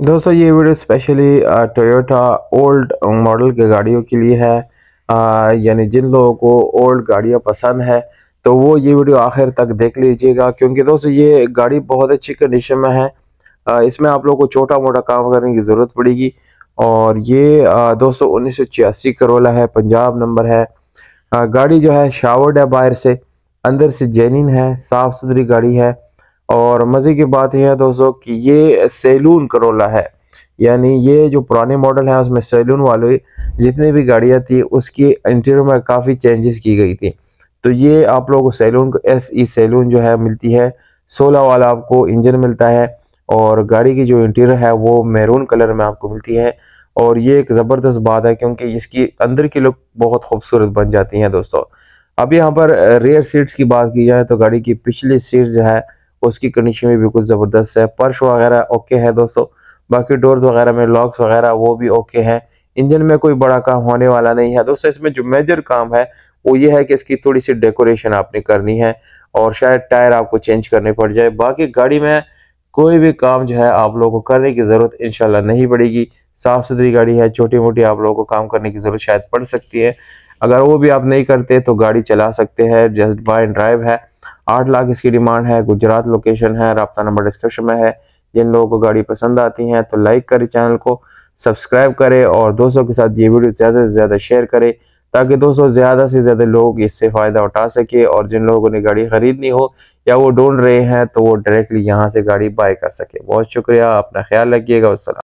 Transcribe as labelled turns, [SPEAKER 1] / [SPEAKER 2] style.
[SPEAKER 1] दोस्तों ये video specially Toyota old model के गाड़ियों के लिए है। यानी जिन लोगों को ओल्ड गाड़ियाँ पसंद है तो वो ये वीडियो आखिर तक देख लीजिएगा क्योंकि दोस्तों ये गाड़ी बहुत अच्छी कंडीशन में है। आ, इसमें आप लोगों को छोटा मोटा काम करने की ज़रूरत पड़ेगी। और ये आ, दोस्तों उन्नीस सौ छियासी करोला है पंजाब नंबर है। आ, गाड़ी जो है शावर्ड है बाहर से अंदर से जेनिन है साफ़ सुथरी गाड़ी है। और मज़े की बात यह है दोस्तों कि ये सैलून करोला है। यानी ये जो पुराने मॉडल है, उसमें सैलून वाले जितनी भी गाड़ियाँ थी, उसकी इंटीरियर में काफ़ी चेंजेस की गई थी। तो ये आप लोगों को सैलून एस ई सैलून जो है, मिलती है। सोलह वाला आपको इंजन मिलता है और गाड़ी की जो इंटीरियर है, वो मैरून कलर में आपको मिलती है। और ये एक ज़बरदस्त बात है, क्योंकि इसकी अंदर की लुक बहुत खूबसूरत बन जाती हैं दोस्तों। अब यहाँ पर रेयर सीट्स की बात की जाए तो गाड़ी की पिछली सीट जो है उसकी कंडीशन भी बिल्कुल ज़बरदस्त है। पर्श वगैरह ओके है दोस्तों। बाकी डोर्स वगैरह में लॉक्स वगैरह वो भी ओके है। इंजन में कोई बड़ा काम होने वाला नहीं है। दोस्तों, इसमें जो मेजर काम है, वो ये है कि इसकी थोड़ी सी डेकोरेशन आपने करनी है और शायद टायर आपको चेंज करने पड़ जाए। बाकी गाड़ी में कोई भी काम जो है, आप लोगों को करने की ज़रूरत इनशाला नहीं पड़ेगी। साफ़ सुथरी गाड़ी है छोटी मोटी आप लोगों को काम करने की ज़रूरत शायद पड़ सकती है। अगर वो भी आप नहीं करते तो गाड़ी चला सकते हैं। जस्ट बाय ड्राइव है। आठ लाख इसकी डिमांड है, गुजरात लोकेशन है रबता नंबर डिस्क्रिप्शन में है। जिन लोगों को गाड़ी पसंद आती है तो लाइक करें चैनल को सब्सक्राइब करें और दोस्तों के साथ ये वीडियो ज़्यादा से ज़्यादा शेयर करें, ताकि दोस्तों ज़्यादा से ज़्यादा लोग इससे फ़ायदा उठा सके और जिन लोगों ने गाड़ी ख़रीदनी हो या वो ढूंढ रहे हैं तो वो डायरेक्टली यहाँ से गाड़ी बाय कर सके। बहुत शुक्रिया, अपना ख्याल रखिएगा